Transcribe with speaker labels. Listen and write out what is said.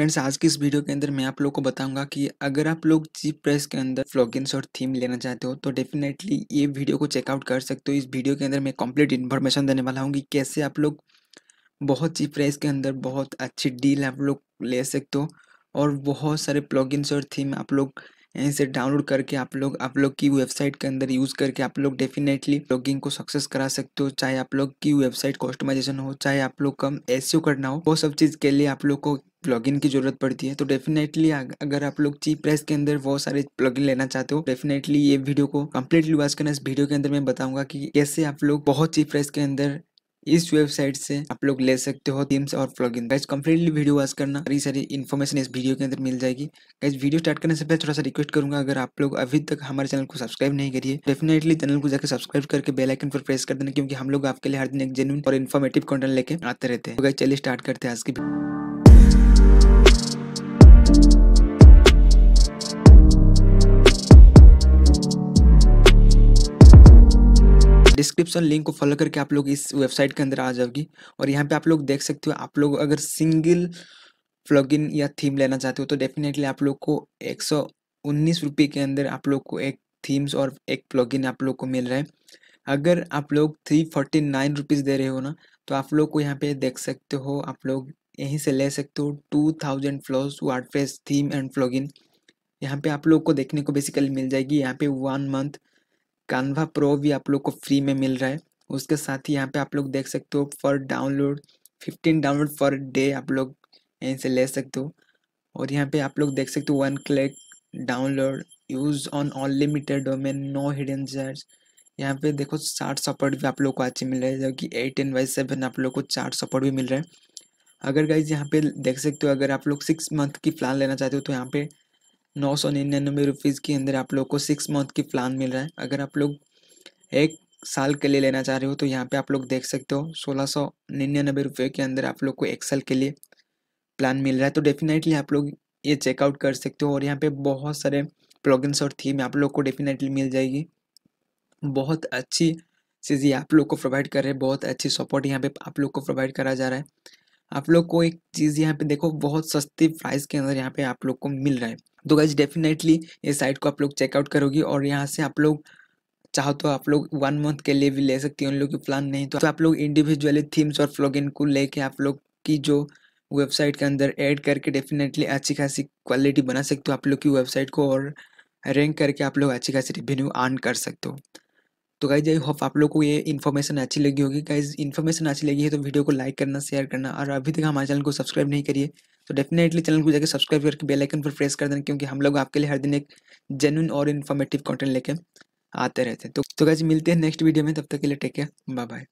Speaker 1: Friends, आज की इस वीडियो के अंदर मैं आप लोग को बताऊँगा कि अगर आप लोग चीप प्राइस के अंदर फ्लॉगिन्स और थीम लेना चाहते हो तो डेफिनेटली ये वीडियो को चेकआउट कर सकते हो। इस वीडियो के अंदर मैं कंप्लीट इन्फॉर्मेशन देने वाला हूँ कि कैसे आप लोग बहुत चीप प्राइस के अंदर बहुत अच्छी डील आप लोग ले सकते हो और बहुत सारे प्लॉगिन्स और थीम आप लोग यहीं से डाउनलोड करके आप लोग आप लोग की वेबसाइट के अंदर यूज़ करके आप लोग डेफिनेटली ब्लॉगिंग को सक्सेस करा सकते हो। चाहे आप लोग की वेबसाइट कस्टमाइजेशन हो, चाहे आप लोग कम एस करना हो, वो सब चीज़ के लिए आप लोग को प्लगइन की ज़रूरत पड़ती है तो डेफिनेटली अगर आप लोग चीप प्राइस के अंदर बहुत सारे प्लगइन लेना चाहते हो डेफिनेटली ये वीडियो को कम्प्लीटली वॉच करना। इस वीडियो के अंदर मैं बताऊँगा कि कैसे आप लोग बहुत चीप प्राइस के अंदर इस वेबसाइट से आप लोग ले सकते हो थीम्स और plugin guys completely video watch करना, सारी सारी इन्फॉर्मेशन इस वीडियो के अंदर मिल जाएगी। गाइस वीडियो स्टार्ट करने से पहले थोड़ा सा रिक्वेस्ट करूँगा, अगर आप लोग अभी तक हमारे चैनल को सब्सक्राइब नहीं करिए डेफिनेटली चैनल को जाकर सब्सक्राइब करके बेल आइकन पर प्रेस कर देना, क्योंकि हम लोग आपके लिए हर दिन एक जेन्यून और इन्फॉर्मेटिव कंटेंट लेके आते रहते हैं। तो गाइस चलिए स्टार्ट करते हैं आज की डिस्क्रिप्शन लिंक को फॉलो करके आप लोग इस वेबसाइट के अंदर आ जाओगी और यहाँ पे आप लोग देख सकते हो आप लोग अगर सिंगल प्लगइन या थीम लेना चाहते हो तो डेफिनेटली आप लोग को एक सौ उन्नीस रुपये के अंदर आप लोग को एक थीम्स और एक प्लगइन आप लोग को मिल रहा है अगर आप लोग थ्री फोर्टी नाइन रुपीज़ दे रहे हो ना तो आप लोग को यहाँ पे देख सकते हो आप लोग यहीं से ले सकते हो two thousand plus WordPress theme and plugin यहाँ पे आप लोग को देखने को बेसिकली मिल जाएगी यहाँ पे वन मंथ कानवा प्रो भी आप लोग को फ्री में मिल रहा है। उसके साथ ही यहाँ पे आप लोग देख सकते हो for download fifteen download per day आप लोग यहीं से ले सकते हो। और यहाँ पे आप लोग देख सकते हो one click download use on unlimited domain no hidden charge यहाँ पे देखो चार्ट सपोर्ट भी आप लोग को अच्छे मिल रहा है जबकि एट एन वाई सेवन आप लोग को चार्ट सपोर्ट भी मिल रहा है। अगर गाइज़ यहाँ पे देख सकते हो, अगर आप लोग सिक्स मंथ की प्लान लेना चाहते हो तो यहाँ पे नौ सौ निन्यानवे रुपीज़ के अंदर आप लोग को सिक्स मंथ की प्लान मिल रहा है। अगर आप लोग एक साल के लिए लेना चाह रहे हो तो यहाँ पे आप लोग देख सकते हो सोलह सौ निन्यानबे रुपये के अंदर आप लोग को एक साल के लिए प्लान मिल रहा है। तो डेफिनेटली आप लोग ये चेकआउट कर सकते हो और यहाँ पे बहुत सारे प्लगइन्स और थीम आप लोग को डेफिनेटली मिल जाएगी। बहुत अच्छी चीज़ ये आप लोग को प्रोवाइड कर रहे हैं, बहुत अच्छी सपोर्ट यहाँ पे आप लोग को प्रोवाइड करा जा रहा है। आप लोग को एक चीज़ यहाँ पे देखो बहुत सस्ती प्राइस के अंदर यहाँ पे आप लोग को मिल रहा है। तो गाइज़ डेफिनेटली ये साइट को आप लोग चेकआउट करोगी और यहाँ से आप लोग चाहो तो आप लोग वन मंथ के लिए भी ले सकती हैं उन लोग की प्लान नहीं तो, आप लोग इंडिविजुअली थीम्स और फ्लॉगिन को लेके आप लोग की जो वेबसाइट के अंदर ऐड करके डेफिनेटली अच्छी खासी क्वालिटी बना सकते हो आप लोग की वेबसाइट को और रैंक करके आप लोग अच्छी खासी रेवेन्यू अर्न कर सकते हो। तो गाइज़ आई होप आप लोग को ये इन्फॉर्मेशन अच्छी लगी होगी। गाइज़ इन्फॉर्मेशन अच्छी लगी है तो वीडियो को लाइक करना शेयर करना और अभी तक हमारे चैनल को सब्सक्राइब नहीं करिए तो डेफिनेटली चैनल को जाकर सब्सक्राइब करके बेल आइकन पर प्रेस कर देना क्योंकि हम लोग आपके लिए हर दिन एक जेन्यून और इन्फॉर्मेटिव कंटेंट लेके आते रहते हैं। तो तो गाइज़ मिलते हैं नेक्स्ट वीडियो में, तब तक के लिए टेक केयर बाय बाय